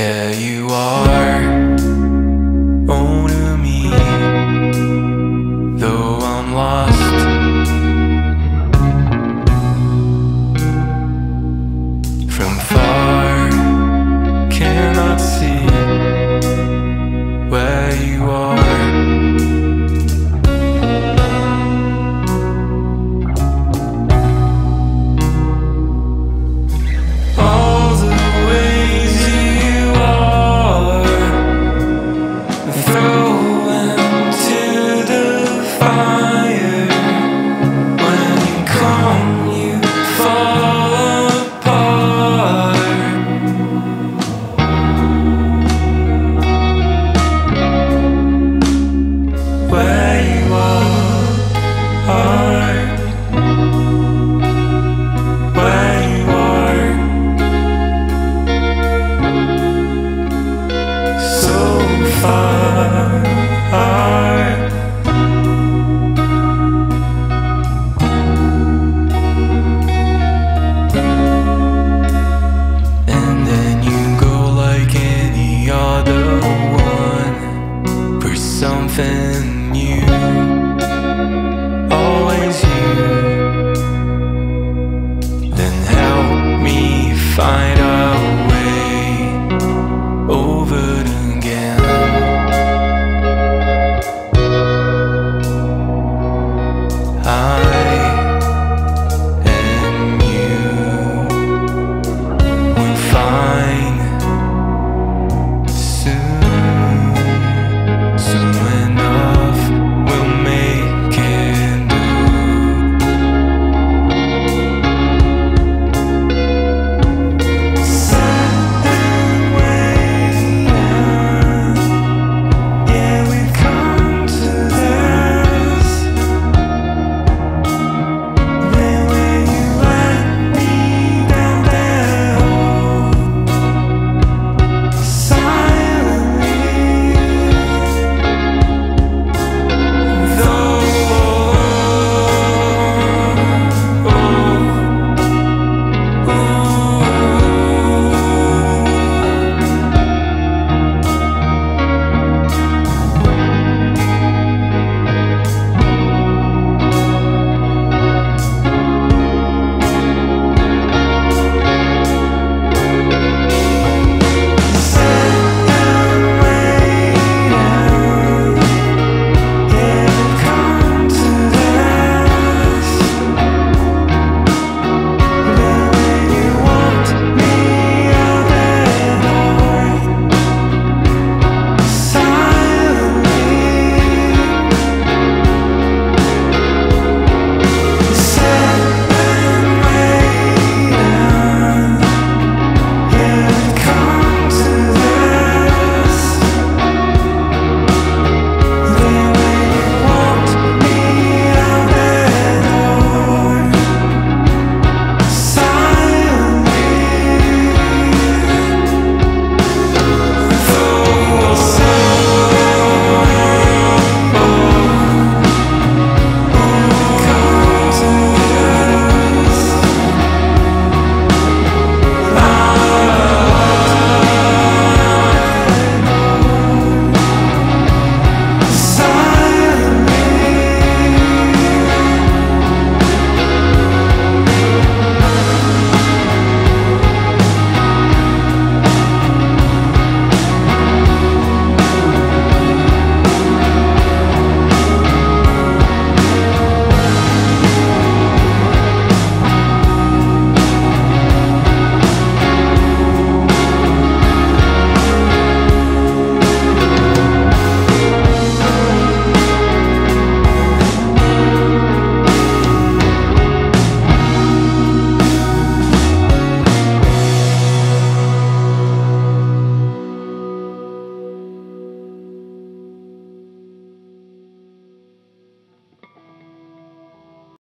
Yeah, you are.